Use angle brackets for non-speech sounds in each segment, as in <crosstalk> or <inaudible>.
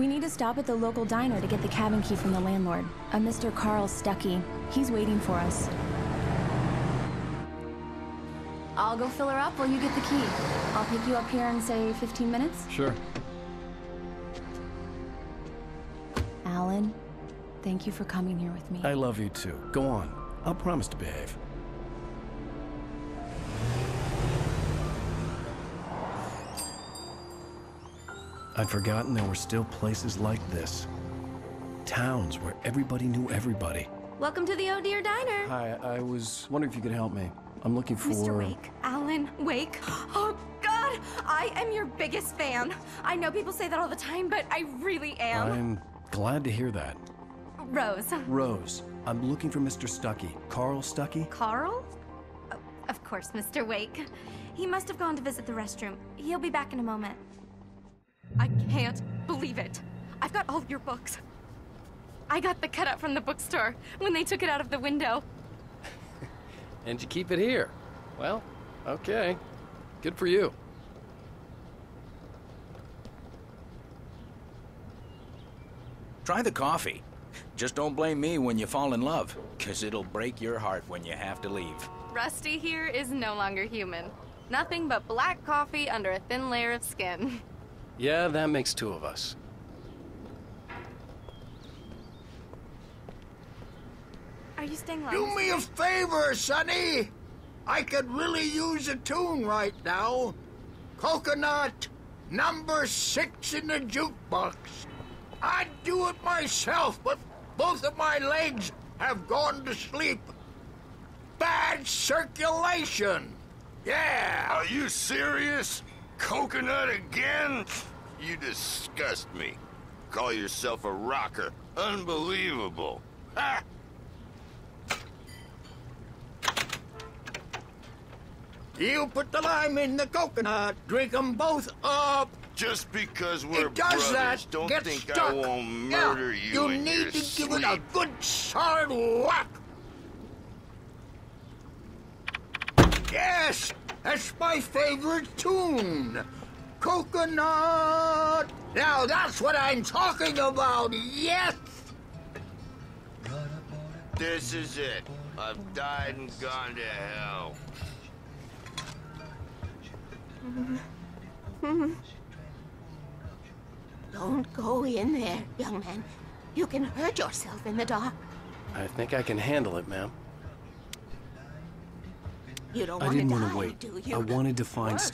We need to stop at the local diner to get the cabin key from the landlord, a Mr. Carl Stuckey. He's waiting for us. I'll go fill her up while you get the key. I'll pick you up here in, say, 15 minutes? Sure. Alan, thank you for coming here with me. I love you too. Go on. I'll promise to behave. I'd forgotten there were still places like this. Towns where everybody knew everybody. Welcome to the Oh Deer Diner. Hi, I was wondering if you could help me. I'm looking for... Mr. Wake, Alan Wake. <gasps> Oh, God! I am your biggest fan. I know people say that all the time, but I really am. I'm glad to hear that. Rose. Rose, I'm looking for Mr. Stuckey. Carl Stuckey? Carl? Oh, of course, Mr. Wake. He must have gone to visit the restroom. He'll be back in a moment. I can't believe it. I've got all your books. I got the cutout from the bookstore when they took it out of the window. <laughs> And you keep it here. Well, okay. Good for you. Try the coffee. Just don't blame me when you fall in love, because it'll break your heart when you have to leave. Rusty here is no longer human. Nothing but black coffee under a thin layer of skin. <laughs> Yeah, that makes two of us. Are you staying long? Do me a favor, Sonny. I could really use a tune right now. Coconut, number six in the jukebox. I'd do it myself, but both of my legs have gone to sleep. Bad circulation. Yeah. Are you serious? Coconut again? You disgust me. Call yourself a rocker. Unbelievable. Ha! You put the lime in the coconut. Drink 'em both up. Just because we're it does brothers, that. don't Get think stuck. I won't murder yeah, you You need to sleep. give it a good solid whack. Yes, that's my favorite tune. Coconut. Now that's what I'm talking about. Yes. This is it. I've died and gone to hell. <laughs> Don't go in there, young man. You can hurt yourself in the dark. I think I can handle it, ma'am. You don't I want to didn't die, want to wait. do you? I wanted to find Worse.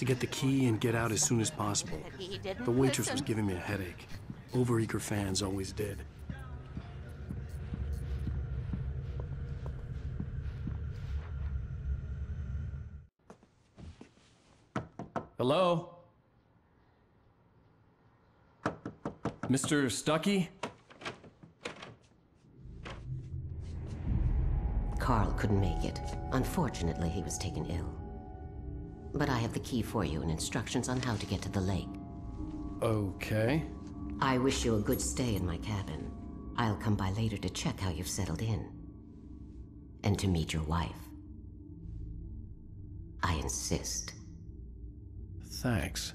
Stuckey, to get the key and get out as soon as possible. But he didn't The waitress was giving me a headache. Overeager fans always did. Hello? Mr. Stuckey? Carl couldn't make it. Unfortunately, he was taken ill. But I have the key for you and instructions on how to get to the lake. Okay. I wish you a good stay in my cabin. I'll come by later to check how you've settled in. And to meet your wife. I insist. Thanks.